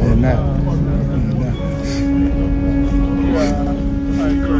Ayan na. Ayan na.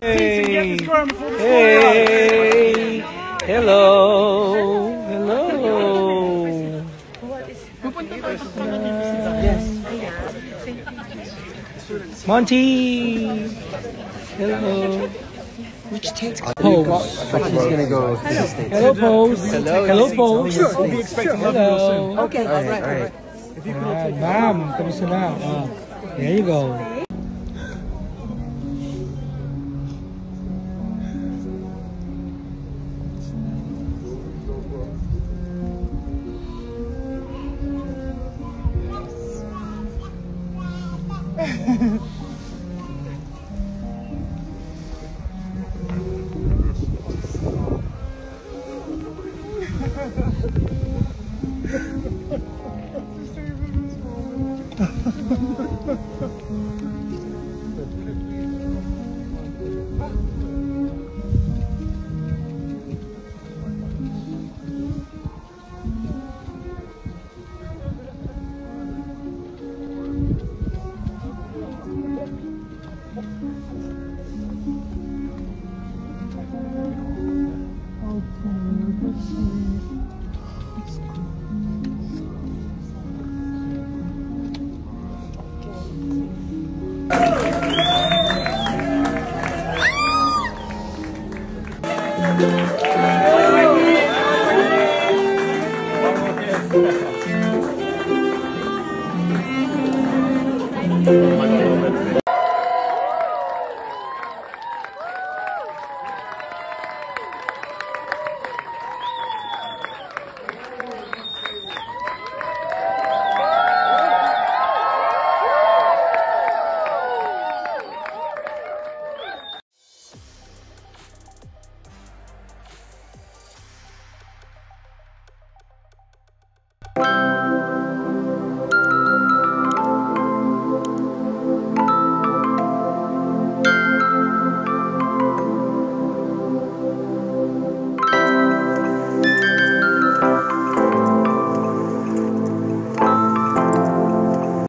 Hey. Hey. Hello. Hello. Yes. Monty. Hello. Which takes pose. He's gonna go. Hello, pose. Hello. Hello, pose. Sure, we'll be expecting love real soon. Hello. Okay, all right, all right. Yan, ah, ma'am. Kamusta na? Oh, there you go. Yeah. Thank you. Bye.